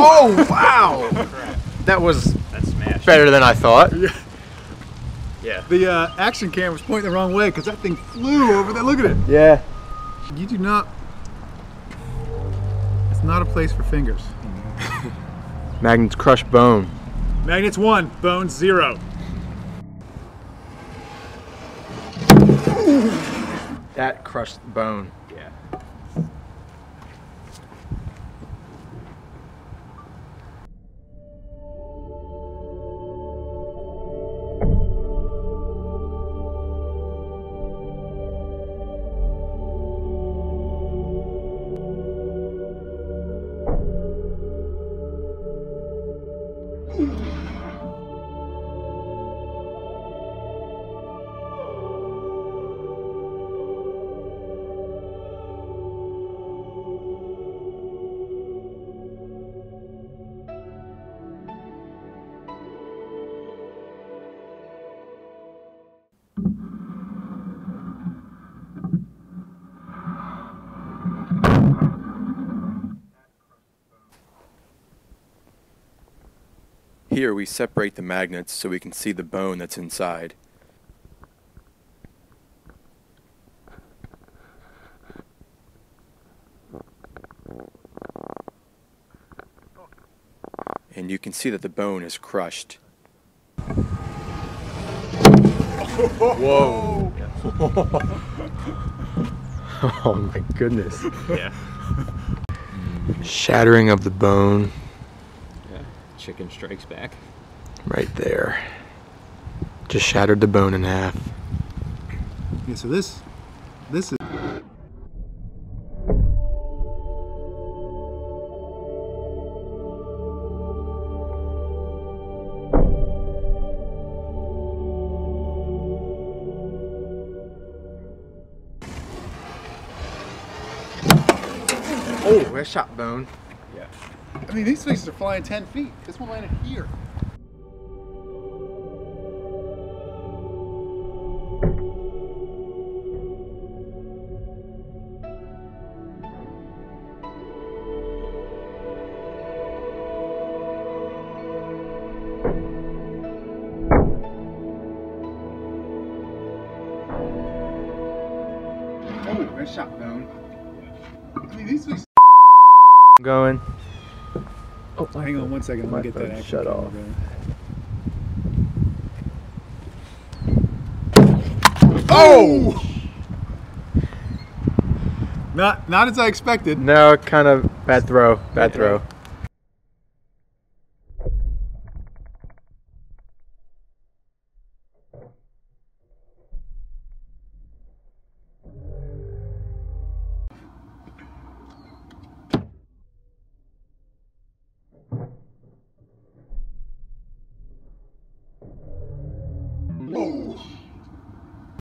Oh, wow. that was That's smashed. better than I thought. Yeah. yeah. The uh, action cam was pointing the wrong way because that thing flew over there. Look at it. Yeah. You do not. It's not a place for fingers. Magnets crush bone. Magnets one, bones zero. That crushed bone. Yeah. Uhum. Here we separate the magnets so we can see the bone that's inside. And you can see that the bone is crushed. Whoa. oh my goodness. Yeah. Shattering of the bone Yeah. Chicken strikes back. right there. Just shattered the bone in half. Yeah, so this, this is. Oh, that shot bone. I mean, these things are flying 10 feet. This one landed here. Oh, that shot bone. I mean, these things. Going. Oh, hang on one second. Let me get that action shut off. going. Oh! Not, not as I expected. No, kind of bad throw. Bad throw.